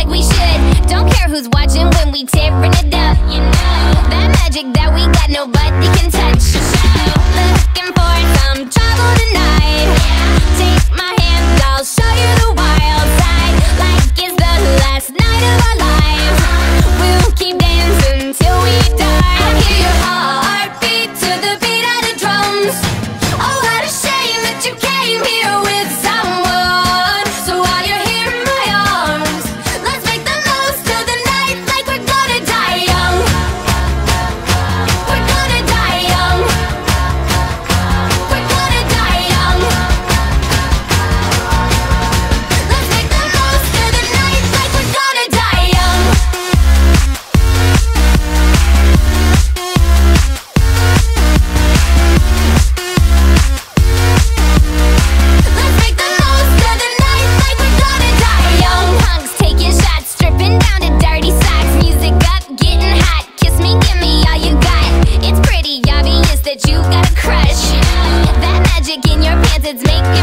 like we should. Don't care who's watching when we tearing it up You know, that magic that we got nobody methods make